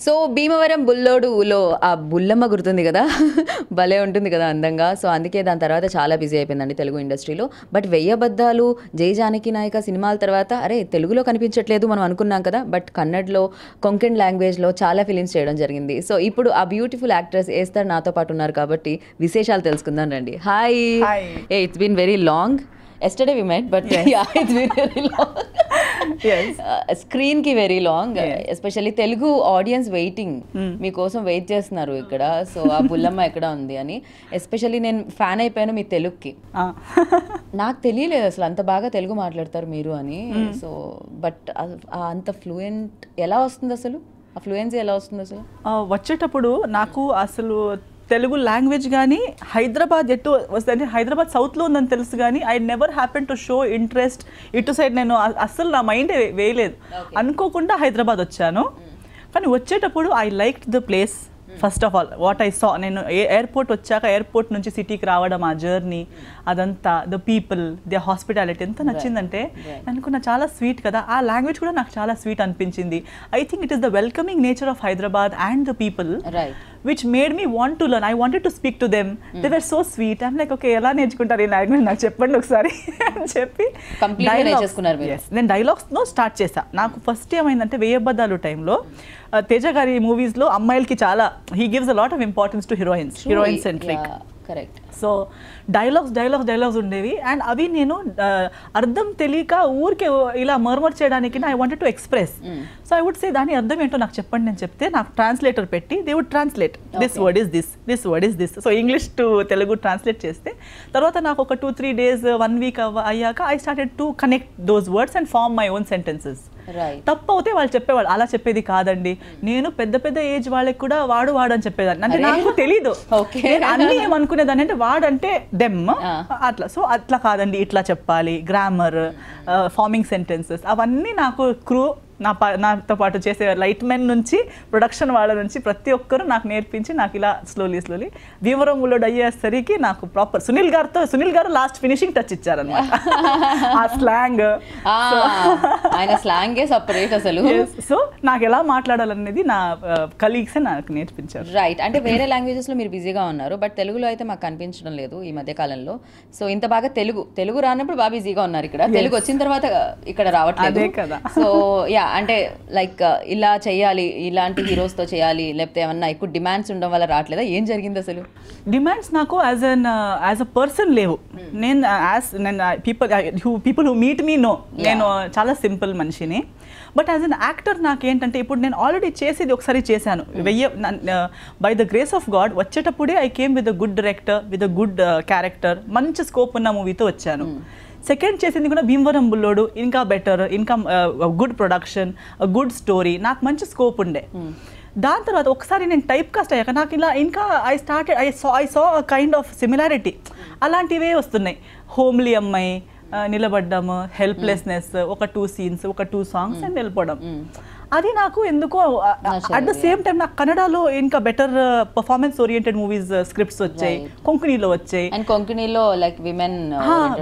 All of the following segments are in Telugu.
సో భీమవరం బుల్లోడులో ఆ బుల్లమ్మ గుర్తుంది కదా? భలే ఉంటుంది కదా అందంగా. సో అందుకే దాని తర్వాత చాలా బిజీ అయిపోయిందండి తెలుగు ఇండస్ట్రీలో. బట్ వెయ్యబద్దాలు జై జానకి నాయక సినిమాల తర్వాత అరే తెలుగులో కనిపించట్లేదు మనం అనుకున్నాం కదా. బట్ కన్నడలో కొంకణ్ లాంగ్వేజ్లో చాలా ఫిలిమ్స్ చేయడం జరిగింది. సో ఇప్పుడు ఆ బ్యూటిఫుల్ యాక్ట్రెస్ ఏస్తారు నాతో పాటు ఉన్నారు కాబట్టి విశేషాలు తెలుసుకుందాం రండి. Hi. Hey it's been very long yesterday we met but it's been very long. స్క్రీన్కి very long. Especially Telugu audience waiting మీకోసం వెయిట్ చేస్తున్నారు ఇక్కడ. సో ఆ బుల్లమ్మ ఎక్కడ ఉంది అని. ఎస్పెషల్లీ నేను ఫ్యాన్ అయిపోయాను మీ తెలుగుకి. నాకు తెలియలేదు అసలు అంత బాగా తెలుగు మాట్లాడతారు మీరు అని. సో బట్ అంత ఫ్లూయెంట్ ఎలా వస్తుంది అసలు? ఆ ఫ్లూయెన్సీ ఎలా వస్తుంది అసలు? వచ్చేటప్పుడు నాకు అసలు తెలుగు లాంగ్వేజ్ కానీ హైదరాబాద్ ఎటు వస్తుంది హైదరాబాద్ సౌత్లో ఉందని తెలుసు కానీ I never happen to show interest ఇటు సైడ్ నేను అస్సలు నా మైండ్ వేయలేదు. అనుకోకుండా హైదరాబాద్ వచ్చాను. కానీ వచ్చేటప్పుడు I like the place first of all what I saw నేను ఎయిర్పోర్ట్ వచ్చాక ఎయిర్పోర్ట్ నుంచి సిటీకి రావడం ఆ జర్నీ అదంతా ద పీపుల్ ద హాస్పిటాలిటీ ఎంత నచ్చిందంటే అనుకున్న చాలా స్వీట్ కదా. ఆ లాంగ్వేజ్ కూడా నాకు చాలా స్వీట్ అనిపించింది. I think it is the welcoming nature of Hyderabad and the people right which made me want to learn I wanted to speak to them they were so sweet I'm like okay ఎలా నేర్చుకుంటారు ఈ లాంగ్వేజ్ నాకు చెప్పండి ఒకసారి. అని చెప్పి. నేను డైలాగ్స్లో స్టార్ట్ చేశా. నాకు ఫస్ట్ ఏమైందంటే వేయబద్దాలు టైంలో తేజ గారి మూవీస్లో అమ్మాయిలకి చాలా he gives a lot of importance to heroines heroine centric correct so dialogues dialogues dialogues ఉండేవి. అండ్ అవి నేను అర్థం తెలియక ఊరికే ఇలా మర్మర్ చేయడానికి I wanted to express so I would say దాని అర్థం ఏంటో నాకు చెప్పండి నేను చెప్తే నాకు ట్రాన్స్లేటర్ పెట్టి they would translate this word is this this word is this so English to Telugu translate చేస్తే తర్వాత నాకు ఒక two three days one week అయ్యాక I started to connect those words and form my own sentences తప్పు అవుతే వాళ్ళు చెప్పేవాళ్ళు అలా చెప్పేది కాదండి. నేను పెద్ద పెద్ద ఏజ్ వాళ్ళకి కూడా వాడు వాడు అని చెప్పేదాన్ని. అంటే. నాకు తెలీదు. అన్ని ఏమనుకునేదాన్ని అంటే వాడంటే దెమ్. అట్లా. సో అట్లా కాదండి. ఇట్లా చెప్పాలి. గ్రామర్ ఫార్మింగ్ సెంటెన్సెస్ అవన్నీ నాకు క్రూ నా పా- నాతో పాటు చేసే లైట్ మెన్ నుంచి ప్రొడక్షన్ వాళ్ళ నుంచి ప్రతి ఒక్కరు నాకు నేర్పించి నాకు ఇలా స్లోలీ స్లోలీ భీమవరం ఉల్లోడ్ అయ్యేసరికి నాకు ప్రాపర్ సునీల్ గారితో సునీల్ గారు లాస్ట్ ఫినిషింగ్ టచ్ ఇచ్చారనమాట ఆ స్లాంగ్ ఆయన స్లాంగే సపరేట్ అసలు. సో నాకు ఎలా మాట్లాడాలనేది నా కలీగ్సే నాకు నేర్పించారు. రైట్ అంటే వేరే లాంగ్వేజెస్లో మీరు బిజీగా ఉన్నారు బట్ తెలుగులో అయితే మాకు కనిపించడం లేదు ఈ మధ్య కాలంలో. సో ఇంత బాగా తెలుగు తెలుగు రానప్పుడు బాగా బిజీగా ఉన్నారు ఇక్కడ. తెలుగు వచ్చిన తర్వాత ఇక్కడ రావట్లేదు. అదే కదా. సో యా అంటే లైక్ ఇలా చేయాలి ఇలాంటి హీరోస్తో చేయాలి లేకపోతే ఏమన్నా ఎక్కువ డిమాండ్స్ ఉండడం వల్ల రావట్లేదా? ఏం జరిగింది అసలు? డిమాండ్స్ నాకు as an as a person లేవు. నేను యాజ్ నేను people people who meet me no నేను చాలా సింపుల్ మనిషిని. బట్ యాజ్ అన్ యాక్టర్ నాకేంటంటే ఇప్పుడు నేను ఆల్రెడీ చేసేది ఒకసారి చేశాను. వెయ్యి by the grace of God వచ్చేటప్పుడే I came with a good director with a good character మంచి స్కోప్ ఉన్న మూవీతో వచ్చాను. సెకండ్ చేసింది కూడా భీమవరం బుల్లోడు. ఇంకా బెటర్ ఇంకా గుడ్ ప్రొడక్షన్ గుడ్ స్టోరీ నాకు మంచి స్కోప్ ఉండే. దాని తర్వాత ఒకసారి నేను టైప్ కాస్ట్ అయ్యాక నాకు ఇలా ఇంకా I start I saw I saw kind of similarity అలాంటివే వస్తున్నాయి. హోమ్లీ అమ్మాయి నిలబడ్డాము హెల్ప్లెస్నెస్ ఒక టూ సీన్స్ ఒక టూ సాంగ్స్ అండ్ వెళ్ళిపోవడం. అది నాకు ఎందుకో అట్ ద సేమ్ టైం నాకు కన్నడలో ఇంకా better performance oriented movies scripts వచ్చాయి. కొంకణిలో వచ్చాయి. అండ్ కొంకణిలో లైక్ విమెన్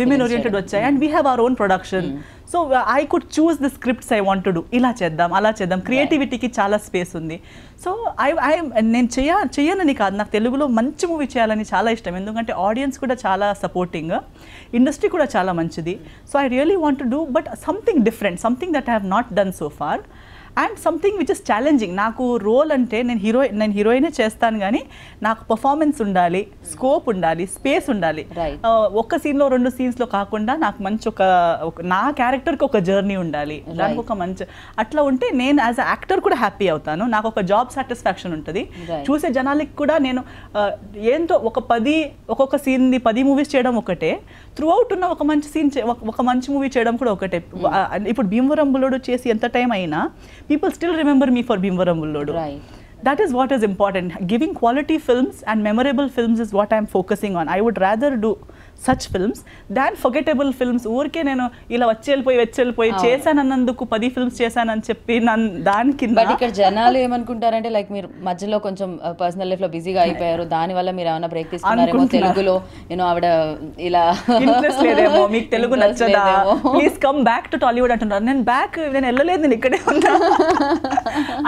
విమెన్ ఓరియంటెడ్ వచ్చాయి. And we have our own production so I could choose the scripts I want do ఇలా చేద్దాం అలా చేద్దాం. క్రియేటివిటీకి చాలా స్పేస్ ఉంది. సో ఐ ఐ నేను చేయ చేయనని కాదు. నాకు తెలుగులో మంచి మూవీ చేయాలని చాలా ఇష్టం. ఎందుకంటే ఆడియన్స్ కూడా చాలా సపోర్టింగ్ ఇండస్ట్రీ కూడా చాలా మంచిది. So I really want do but something different something that I have not done so far and something which is challenging నాకు రోల్ అంటే నేను హీరో నేను హీరోయినే చేస్తాను కానీ నాకు పర్ఫార్మెన్స్ ఉండాలి స్కోప్ ఉండాలి స్పేస్ ఉండాలి. ఒక్క సీన్లో రెండు సీన్స్లో కాకుండా నాకు మంచి ఒక నా క్యారెక్టర్కి ఒక జర్నీ ఉండాలి. దానికి ఒక మంచి అట్లా ఉంటే నేను యాజ్ అ యాక్టర్ కూడా హ్యాపీ అవుతాను. నాకు ఒక జాబ్ సాటిస్ఫాక్షన్ ఉంటుంది. చూసే జనాలకి కూడా నేను ఏంటో ఒక పది ఒక్కొక్క సీన్ది పది మూవీస్ చేయడం ఒకటే. త్రూ అవుట్ ఉన్న ఒక మంచి సీన్ ఒక మంచి మూవీ చేయడం కూడా ఒకటే. ఆ, ఇప్పుడు భీమవరం బుల్లోడు చేసి ఎంత టైం అయినా people still remember me for Bhimvaram Ullodu. Right. That is what is important. Giving quality films and memorable films is what I'm focusing on. I would rather do such films than forgettable films ఊరికే నేను ఇలా వచ్చి వెళ్ళిపోయి వచ్చి వెళ్ళిపోయి చేశానన్నందుకు పది ఫిల్మ్స్ చేశానని చెప్పి నన్ను దాని కింద బట్ ఇక్కడ జనాలు ఏమనుకుంటారంటే లైక్ మీరు మధ్యలో కొంచెం పర్సనల్ లైఫ్లో బిజీగా అయిపోయారు. దాని వల్ల మీరు ఏమైనా బ్రేక్ తీసుకున్నారేమో. తెలుగులో యూనో ఆవిడ ఇలా ఇంట్రెస్ట్ లేదేమో మీకు Telugu నచ్చదా. Please come back to Tollywood అంటున్నారు. నేను బ్యాక్ నేను వెళ్ళలేదు నేను ఇక్కడే ఉన్నా.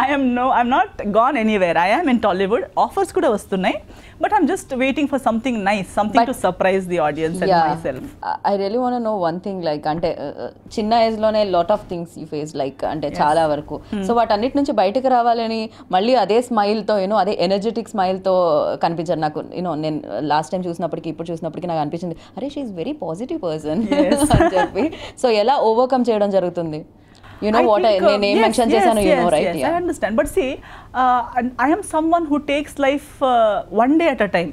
I'm no I'm not gone anywhere I'm in Tollywood offers కూడా వస్తున్నాయి. But I'm just waiting for something nice something to surprise the audience self I really want no one thing like అంటే చిన్న ఏజ్లోనే lot of things you face like అంటే చాలా వరకు. సో వాటన్నిటి నుంచి బయటకు రావాలని మళ్ళీ అదే స్మైల్తో యూనో అదే ఎనర్జెటిక్ స్మైల్తో కనిపించారు నాకు యూనో నేను లాస్ట్ టైం చూసినప్పటికి ఇప్పుడు చూసినప్పటికి నాకు అనిపించింది అరే షీఈ్ వెరీ పాజిటివ్ పర్సన్ అని చెప్పి. సో ఎలా ఓవర్కమ్ చేయడం జరుగుతుంది? యు నో వాట్ నేను ఏం మెన్షన్ చేశాను you know right see, uh, and I am someone who takes life uh, one day at a time.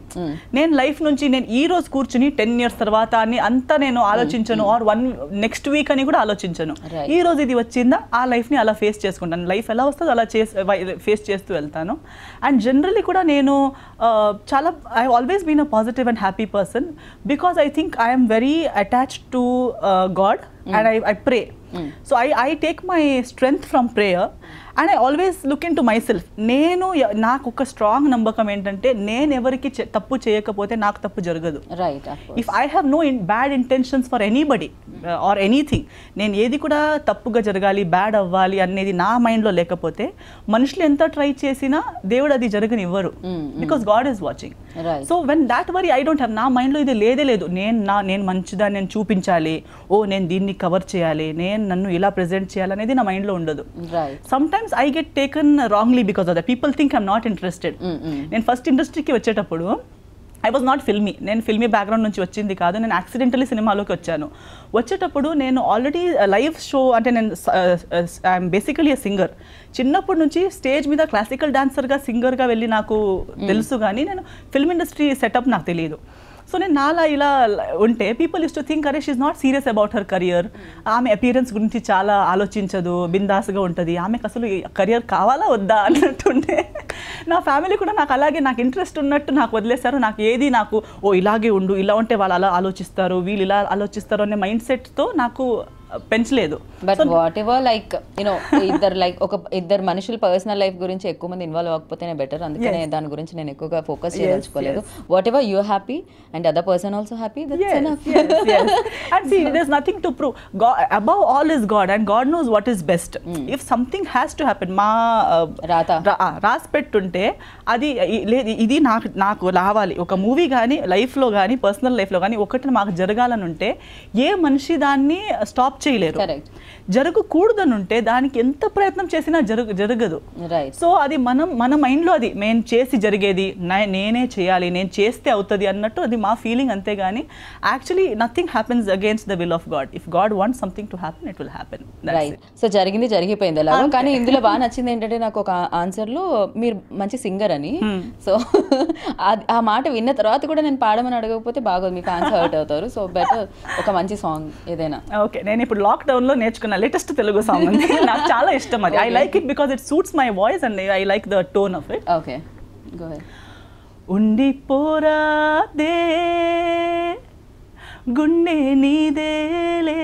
నేను లైఫ్ నుంచి నేను ఈ రోజు కూర్చుని టెన్ ఇయర్స్ తర్వాత అని అంతా నేను ఆలోచించను ఆర్ వన్ నెక్స్ట్ వీక్ అని కూడా ఆలోచించను. ఈ రోజు ఇది వచ్చిందా? ఆ లైఫ్ని అలా ఫేస్ చేసుకుంటాను. లైఫ్ ఎలా వస్తుందో అలా చేసి ఫేస్ చేస్తూ వెళ్తాను. అండ్ జనరలీ కూడా నేను uh, చాలా I always been a positive and happy person because I think I'm very attached to God and I I pray So I, I take my strength from prayer. And I always look in to my self నేను నాకు ఒక స్ట్రాంగ్ నమ్మకం ఏంటంటే నేను ఎవరికి తప్పు చేయకపోతే నాకు తప్పు జరగదు. Right if I have no in bad intentions for anybody or anything నేను ఏది కూడా తప్పుగా జరగాలి బ్యాడ్ అవ్వాలి అనేది నా మైండ్లో లేకపోతే మనుషులు ఎంత ట్రై చేసినా దేవుడు అది జరగనివ్వరు. Because God is watching so when that worry I don't have నా మైండ్లో ఇది లేదే లేదు. నేను నా నేను మంచిదా నేను చూపించాలి. ఓ నేను దీన్ని కవర్ చేయాలి. నేను నన్ను ఇలా ప్రెజెంట్ చేయాలి అనేది నా మైండ్లో ఉండదు. Right sometimes I get taken wrongly because of that people think I'm not interested నేను ఫస్ట్ ఇండస్ట్రీకి వచ్చేటప్పుడు ఐ వాజ్ నాట్ ఫిల్మీ నేను ఫిల్మీ బ్యాక్గ్రౌండ్ నుంచి వచ్చింది కాదు. నేను యాక్సిడెంటలీ సినిమాలోకి వచ్చాను. వచ్చేటప్పుడు నేను ఆల్రెడీ లైవ్ షో అంటే నేను ఐఎమ్ బేసికలీ ఎ సింగర్ చిన్నప్పటి నుంచి స్టేజ్ మీద క్లాసికల్ డాన్సర్గా సింగర్గా వెళ్ళి నాకు తెలుసు కానీ నేను ఫిల్మ్ ఇండస్ట్రీ సెటప్ నాకు తెలియదు. సో నేను నాలా ఇలా ఉంటే పీపుల్ ఇస్ టు థింక్ అరే she's not serious about her career ఆమె అపియరెన్స్ గురించి చాలా ఆలోచించదు బిందాస్గా ఉంటుంది. ఆమెకు అసలు కెరియర్ కావాలా వద్దా అన్నట్టుండే. నా ఫ్యామిలీ కూడా నాకు అలాగే నాకు ఇంట్రెస్ట్ ఉన్నట్టు నాకు వదిలేశారు. నాకు ఏది నాకు ఓ ఇలాగే ఉండు ఇలా ఉంటే వాళ్ళు అలా ఆలోచిస్తారు వీళ్ళు ఇలా ఆలోచిస్తారు అనే మైండ్ సెట్తో నాకు పెంచలేదు. But whatever like you know ఇద్దరు లైక్ ఒక ఇద్దరు మనుషుల పర్సనల్ లైఫ్ గురించి ఎక్కువ మంది ఇన్వాల్వ్ అవ్వకపోతేనే బెటర్ అందుకనే దాని గురించి నేను ఎక్కువగా focus చేయదలుచుకోలేదు whatever you happy and other person also happy to prove. God, above all is God, and God knows what is best. If something has to happen, మా uh, రాత. రాసి పెట్టుంటే అది లేదు ఇది నాకు నాకు రావాలి. ఒక మూవీ కానీ లైఫ్లో కానీ పర్సనల్ లైఫ్లో కానీ ఒకటి మాకు జరగాలని ఉంటే ఏ మనిషి దాన్ని స్టాప్ చేయలేరు. కరెక్ట్ జరగకూడదని ఉంటే దానికి ఎంత ప్రయత్నం చేసినా జరుగు జరగదు. సో అది మనం మన మైండ్లో అది నేను చేసి జరిగేది నేనే చేయాలి నేను చేస్తే అవుతుంది అన్నట్టు అది మా ఫీలింగ్ అంతేగాని actually nothing happens against the will of God. If God want something to happen it will happen. So జరిగింది జరిగిపోయింది ఎలాగో. కానీ ఇందులో బాగా నచ్చింది ఏంటంటే నాకు ఒక ఆన్సర్లో మీరు మంచి సింగర్ అని. సో ఆ మాట విన్న తర్వాత కూడా నేను పాడమని అడగకపోతే బాగోదు మీ ఫ్యాన్స్ హర్ట్ అవుతారు. సో బెటర్ ఒక మంచి సాంగ్ ఏదైనా. ఓకే నేను ఇప్పుడు లాక్డౌన్లో నేర్చుకున్న లేటెస్ట్ తెలుగు సాంగ్ ఉంది. నాకు చాలా ఇష్టం అది. I like it because it suits my voice and I like the tone of it okay go ఉండిపోరాదే గుండె నీదేలే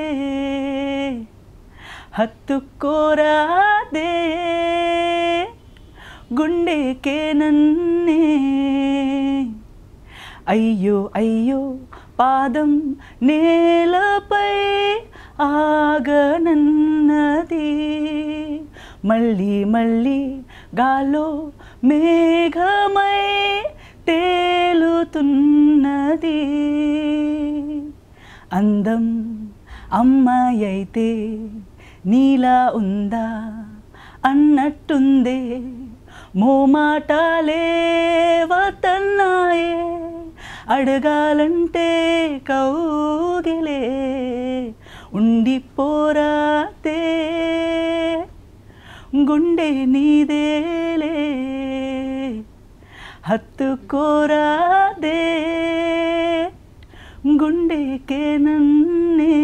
హత్తుకోరాదే గుండెకే నన్నే. అయ్యో అయ్యో పాదం నేలపై ఆగనన్నది. మళ్ళీ మళ్ళీ గాలో మేఘమై తేలుతున్నది. అందం అమ్మాయి అయితే నీలా ఉందా అన్నట్టుందే. మోమాటాలే వతన్నాయే. అడగాలంటే కౌగిలే. ఉండిపోరాతే గుండె నీదేలే హత్తుకోరాదే గుండెకే నన్నే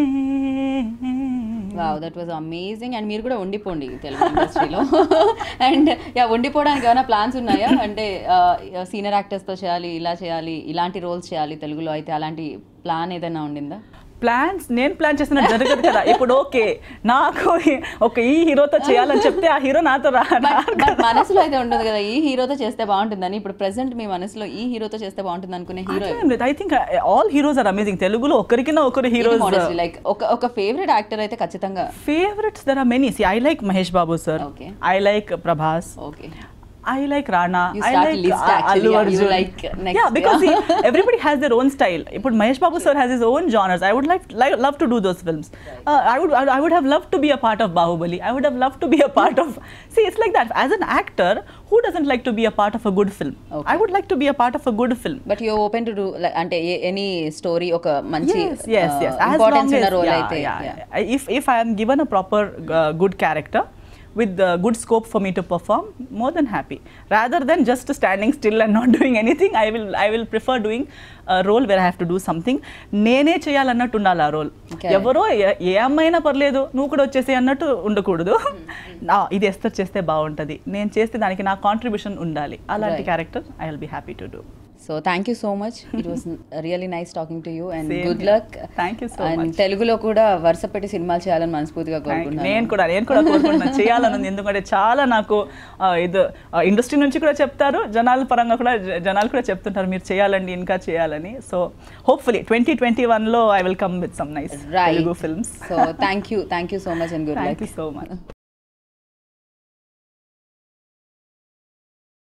wow that was amazing and మీరు కూడా ఉండిపోండి తెలుగు ఇండస్ట్రీలో అండ్ యా ఉండిపోవడానికి ఏమైనా ప్లాన్స్ ఉన్నాయా? అంటే సీనియర్ యాక్టర్స్తో చేయాలి ఇలా చేయాలి ఇలాంటి రోల్స్ చేయాలి తెలుగులో అయితే అలాంటి ప్లాన్ ఏదైనా ఉండిందా? ప్లాన్స్ నేను ప్లాన్ చేస్తున్నా జరగదు కదా. ఇప్పుడు ఓకే నాకు ఒక ఈ హీరోతో చేయాలని చెప్తే ఆ హీరో నాతో రా మనసులో అయితే ఉండదు కదా ఈ హీరోతో చేస్తే బాగుంటుందని. ఇప్పుడు ప్రెసెంట్ మీ మనసులో ఈ హీరోతో చేస్తే బాగుంటుంది అనుకునే hero I think all heroes are amazing తెలుగులో ఒకరికినా ఒకరు హీరోస్ లైక్ ఒక ఒక ఫేవరెట్ యాక్టర్ అయితే ఖచ్చితంగా. Favourites there are many see I like Mahesh Babu sir. I like Prabhas okay I like Rana. You I start like list uh, actually, Allu yeah, you Arjun. like next, yeah, because yeah. see, everybody has their own style. But Mahesh Babu sir has his own genres. I would like, like love to do those films. Uh, I would I would have loved to be a part of Bahubali. I would have loved to be a part of. See, it's like that. As an actor, who doesn't like to be a part of a good film? Okay. I would like to be a part of a good film. But you open to do అంటే ఎనీ స్టోరీ ఒక మంచి yes, yes, yes. As importance long ఉన్న as రోల్ yeah, అయితే yeah, yeah. yeah. If if I am given a proper uh, good character With uh, good scope for me to perform, more than happy. Rather than just standing still and not doing anything, I will I will prefer doing a role where I have to do something. నేనే చేయాలన్నట్టు ఉండాలి ఆ రోల్ Okay. ఎవరో ఏ- అమ్మాయినా పర్లేదు నువ్వు కూడా వచ్చేసి అన్నట్టు ఉండకూడదు ఇది ఎస్తర్ చేస్తే బాగుంటుంది నేను చేస్తే దానికి నా కాంట్రిబ్యూషన్ ఉండాలి అలాంటి Right. Character I will be happy to do so thank you so much it was really nice talking to you and good. Luck Thank you so and much. తెలుగులో కూడా వరుస పెట్టి సినిమాలు చేయాలని మనస్ఫూర్తిగా you. నేను కోరుకుంటున్నాను కూడా నేను కూడా కోరుకుంటున్నాను చేయాలని ఎందుకంటే చాలా నాకు ఇది ఇండస్ట్రీ నుంచి కూడా చెప్తారు. జనాల పరంగా కూడా జనాలు కూడా చెప్తుంటారు మీరు చేయాలండి ఇంకా చేయాలని. సో హోప్ఫుల్లీ ట్వంటీ ట్వంటీ వన్లో I will come with some nice Telugu films so thank you thank you so much and good thank luck you so much